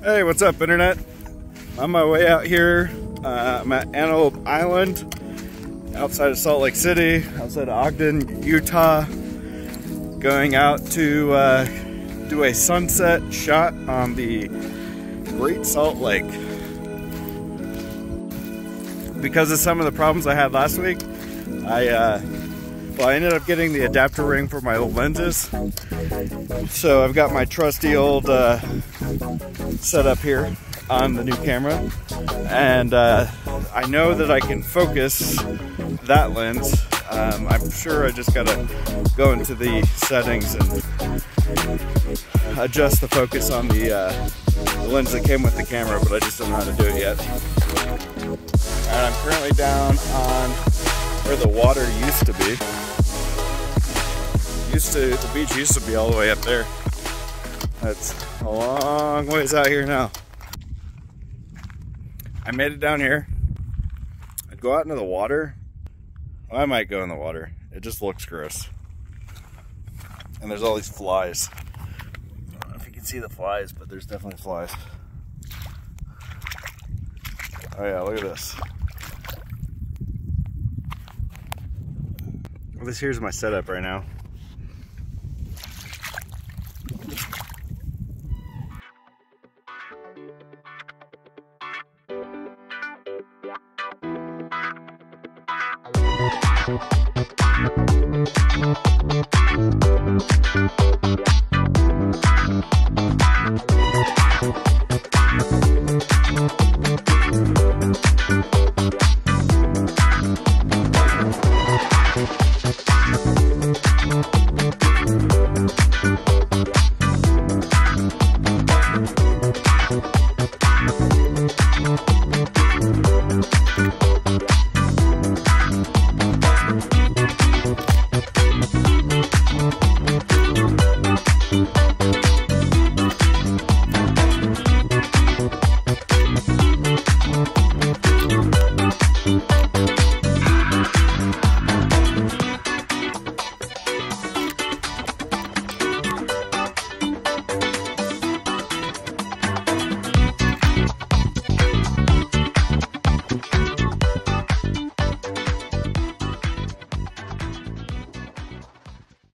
Hey, what's up, Internet? On my way out here, uh, I'm at Antelope Island, outside of Salt Lake City, outside of Ogden, Utah. Going out to uh, do a sunset shot on the Great Salt Lake. Because of some of the problems I had last week, I uh, well, I ended up getting the adapter ring for my old lenses. So I've got my trusty old uh, setup here on the new camera. And uh, I know that I can focus that lens. Um, I'm sure I just gotta go into the settings and adjust the focus on the, uh, the lens that came with the camera, but I just don't know how to do it yet. And I'm currently down on where the water used to be. Used to, the beach used to be all the way up there. That's a long ways out here now. I made it down here. I'd go out into the water. I might go in the water. It just looks gross. And there's all these flies. I don't know if you can see the flies, but there's definitely flies. Oh yeah, look at this. This here's my setup right now.